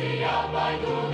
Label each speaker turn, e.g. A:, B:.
A: Lucia, by Lucia.